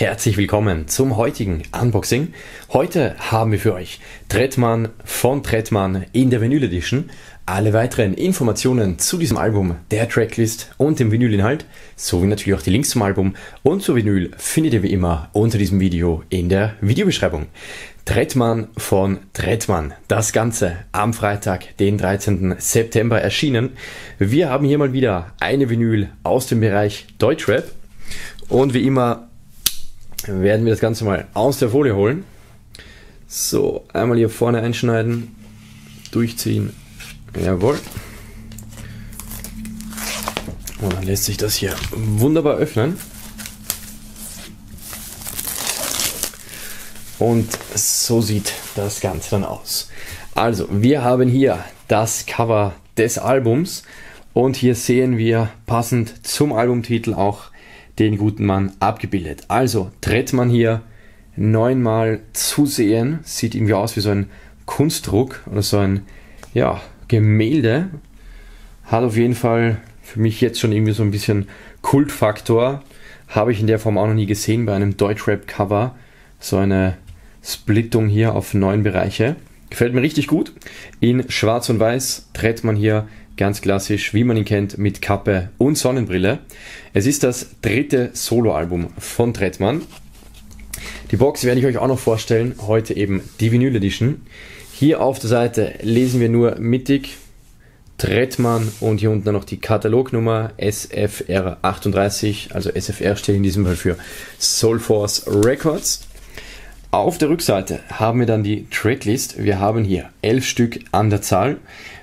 herzlich willkommen zum heutigen Unboxing. Heute haben wir für euch Trettmann von Trettmann in der Vinyl Edition. Alle weiteren Informationen zu diesem Album, der Tracklist und dem Vinylinhalt, sowie natürlich auch die Links zum Album und zur Vinyl findet ihr wie immer unter diesem Video in der Videobeschreibung. Trettmann von Trettmann. Das Ganze am Freitag, den 13. September erschienen. Wir haben hier mal wieder eine Vinyl aus dem Bereich Deutschrap. Und wie immer werden wir das Ganze mal aus der Folie holen. So, einmal hier vorne einschneiden, durchziehen. Jawohl. Und dann lässt sich das hier wunderbar öffnen. Und so sieht das Ganze dann aus. Also, wir haben hier das Cover des Albums und hier sehen wir passend zum Albumtitel auch den guten Mann abgebildet. Also, Trettmann hier neunmal zu sehen, sieht irgendwie aus wie so ein Kunstdruck oder so ein ja, Gemälde. Hat auf jeden Fall für mich jetzt schon irgendwie so ein bisschen Kultfaktor. Habe ich in der Form auch noch nie gesehen bei einem Deutschrap-Cover. So eine Splittung hier auf neun Bereiche. Gefällt mir richtig gut. In Schwarz und Weiß tritt man hier ganz klassisch, wie man ihn kennt, mit Kappe und Sonnenbrille. Es ist das dritte Soloalbum von Trettmann. Die Box werde ich euch auch noch vorstellen, heute eben die Vinyl Edition. Hier auf der Seite lesen wir nur mittig Trettmann und hier unten noch die Katalognummer SFR38, also SFR steht in diesem Fall für Soulforce Records. Auf der Rückseite haben wir dann die Tracklist. Wir haben hier elf Stück an der Zahl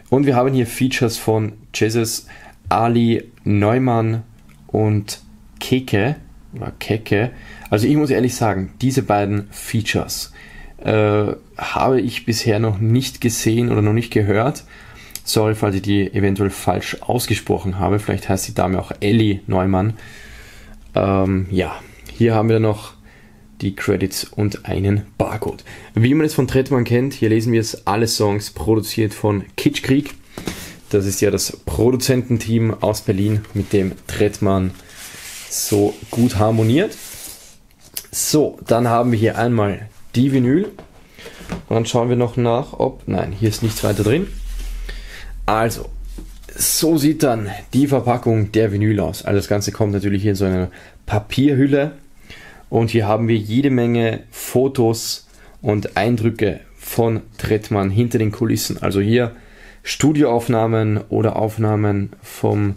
und wir haben hier Features von Jesus, Ali, Neumann und Keke oder Keke. Also ich muss ehrlich sagen, diese beiden Features äh, habe ich bisher noch nicht gesehen oder noch nicht gehört. Sorry, falls ich die eventuell falsch ausgesprochen habe. Vielleicht heißt die Dame auch Ellie Neumann. Ähm, ja, hier haben wir noch die Credits und einen Barcode. Wie man es von Trettmann kennt, hier lesen wir es, alle Songs produziert von Kitschkrieg. Das ist ja das Produzententeam aus Berlin, mit dem Trettmann so gut harmoniert. So, dann haben wir hier einmal die Vinyl. Und dann schauen wir noch nach, ob. Nein, hier ist nichts weiter drin. Also, so sieht dann die Verpackung der Vinyl aus. Also das Ganze kommt natürlich hier in so einer Papierhülle und hier haben wir jede Menge Fotos und Eindrücke von Trettmann hinter den Kulissen. Also hier Studioaufnahmen oder Aufnahmen vom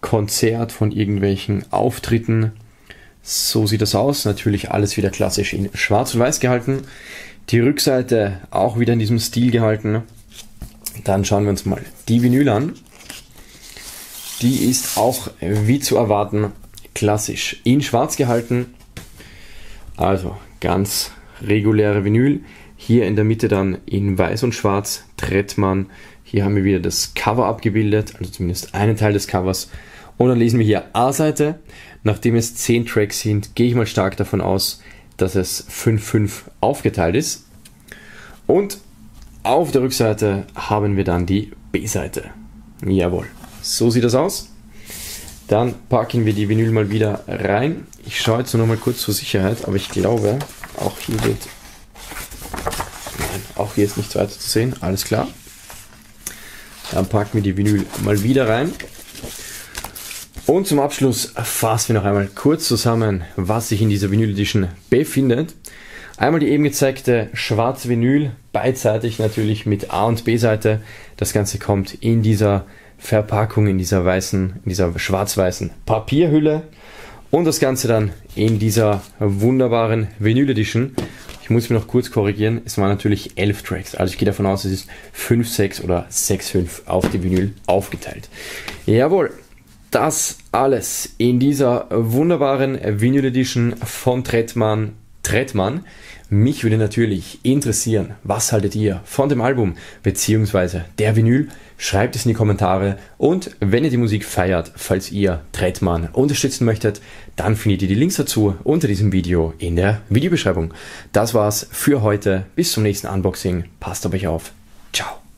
Konzert, von irgendwelchen Auftritten. So sieht das aus. Natürlich alles wieder klassisch in Schwarz und Weiß gehalten. Die Rückseite auch wieder in diesem Stil gehalten. Dann schauen wir uns mal die Vinyl an. Die ist auch wie zu erwarten klassisch in Schwarz gehalten also ganz reguläre Vinyl. Hier in der Mitte dann in weiß und schwarz Trettmann. Hier haben wir wieder das Cover abgebildet, also zumindest einen Teil des Covers. Und dann lesen wir hier A-Seite. Nachdem es 10 Tracks sind, gehe ich mal stark davon aus, dass es 5-5 aufgeteilt ist. Und auf der Rückseite haben wir dann die B-Seite. Jawohl, so sieht das aus. Dann packen wir die Vinyl mal wieder rein. Ich schaue jetzt noch mal kurz zur Sicherheit, aber ich glaube, auch hier wird. Nein, auch hier ist nichts weiter zu sehen. Alles klar. Dann packen wir die Vinyl mal wieder rein. Und zum Abschluss fassen wir noch einmal kurz zusammen, was sich in dieser Vinyl Edition befindet. Einmal die eben gezeigte schwarze Vinyl, beidseitig natürlich mit A- und B-Seite. Das Ganze kommt in dieser Verpackung in dieser weißen, in dieser schwarz-weißen Papierhülle und das Ganze dann in dieser wunderbaren Vinyl Edition. Ich muss mir noch kurz korrigieren, es waren natürlich 11 Tracks, also ich gehe davon aus, es ist 5, 6 oder 6, 5 auf die Vinyl aufgeteilt. Jawohl, das alles in dieser wunderbaren Vinyl Edition von Trettmann. Trettmann. Mich würde natürlich interessieren, was haltet ihr von dem Album bzw. der Vinyl? Schreibt es in die Kommentare und wenn ihr die Musik feiert, falls ihr Trettmann unterstützen möchtet, dann findet ihr die Links dazu unter diesem Video in der Videobeschreibung. Das war's für heute. Bis zum nächsten Unboxing. Passt auf euch auf. Ciao.